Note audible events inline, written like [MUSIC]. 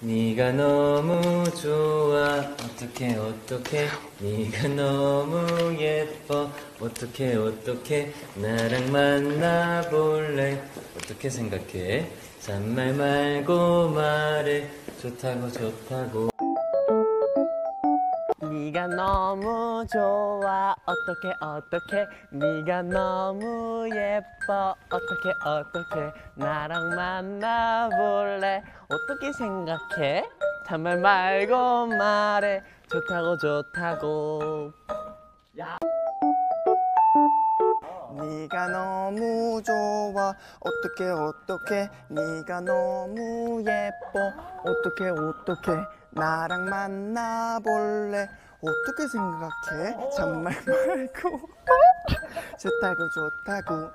네가 너무 좋아. 어떡해 어떡해? 네가 너무 예뻐. 어떡해 어떡해? 나랑 만나볼래? 어떻게 생각해? 잔말 말고 말해. 좋다고 좋다고 네가 너무 좋아. 어떻게 어떻게 네가 너무 예뻐. 어떻게 어떻게 나랑 만나볼래? 어떻게 생각해? 잔말 말고 말해. 좋다고 좋다고. 네가 너무 좋아. 어떻게 어떻게 네가 너무 예뻐. 어떻게 어떻게 나랑 만나볼래? 어떻게 생각해? 잔말 [LAUGHS] 말고. 좋다고 좋다고